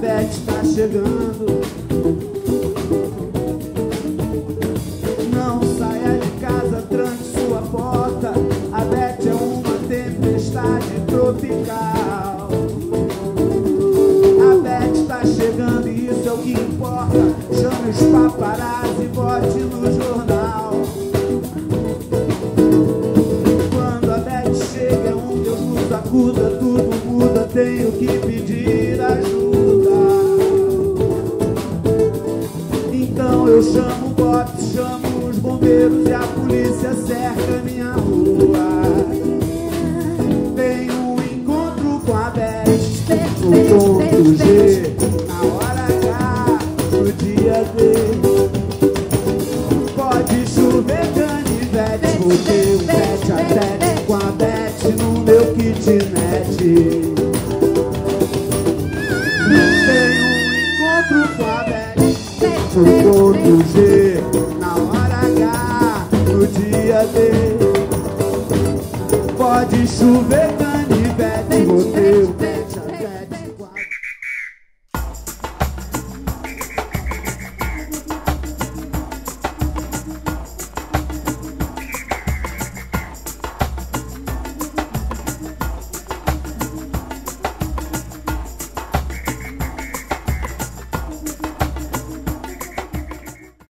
A Beth está chegando. Não saia de casa, tranque sua porta. A Beth é uma tempestade tropical. A Beth tá chegando e isso é o que importa. Chame os paparazzi e bote no jornal. Quando a Beth chega é um Deus nos acuda, tudo muda, tenho que pedir Eu chamo o BOP, chamo os bombeiros e a polícia cerca minha rua. Tenho um encontro com a Beth, no ponto G, na hora H, no dia D. Pode chover canivete, vou ter um tete a tete com a Beth no meu kitnet. conduzir na hora H, no dia D. Pode chover.